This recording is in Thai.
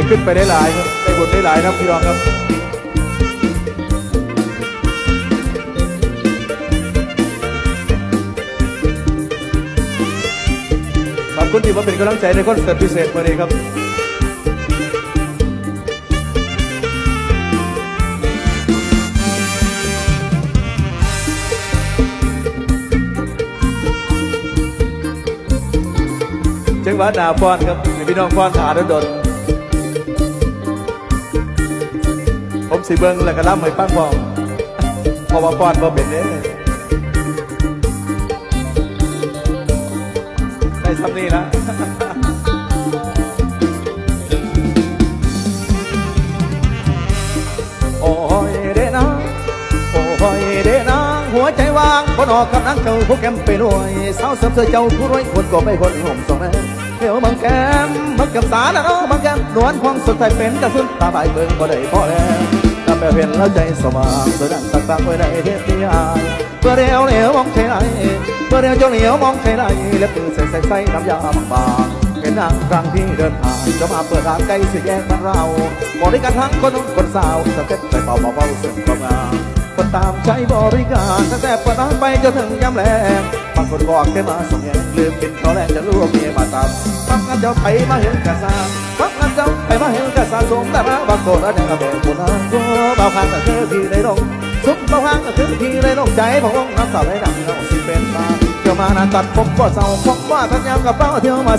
ได้ขึ้นไปได้หลายครับได้บุญได้หลายนะพี่รองครับขอบคุณที่มาเป็นกำลังใจในคอนเสิร์ตพิเศษวันนี้ครับจังหวัดนาฟอนครับพี่น้องฟอนถาดดน ผมสีเบิ้งแล้วก็รับไม่ปั้งพองเพราะว่าฟอนบ่เป็นเด้ได้ทำนี่นะโอ้ยเด้นะโอ้ยเด้นะหัวใจว่างคนออกกำลังเจ้าผู้แกมไปรวยสาวเสริมเสื้อเจ้าผู้รวยคนก็ไม่คนห่มสองแม่เดี๋ยวบางแก้มมันกับสารนะเนาบางแก้มนวลความสดใสเป็นกระสุนตาใบเบิ่งบ่ได้พอแล้ว เห็นแล้วใจสว่างสดังตักตักไว้ในเทพนิยายเพื่อเรียวเหนียวมองใช่ไรเพื่อเรียวจ้าเหนียวมองใช่ไรและปืนใส่ใส่ใส่น้ำยาบางๆเป็นนางครั้งที่เดินทางจะมาเปิดร้านใกล้สี่แยกบ้านเราบริการทั้งคนหนุ่มคนสาวสเต็ปไปเบาเบาเสิ่งประมาคนตามใช้บริการตั้งแต่เปิดร้านไปจนถึงยามแลงบางคนบอกแค่มาส่งแยงลืมกินข้าวแรงจะลวกเมียมาตามฟังกันเจ้าไปมาเห็นกระซา สะสมแต่ละบางคนแล้วยังกระเบนบุญนะโอ้เบาข้างก็คือพี่ได้ลงสุขเบาข้างก็คือพี่ได้ลงใจผมน้ำสาวได้ดังเราสิเป็นมาเที่ยวมานานตัดผมก็เศร้าผมว่าทันยังกับเป้าเที่ยวมา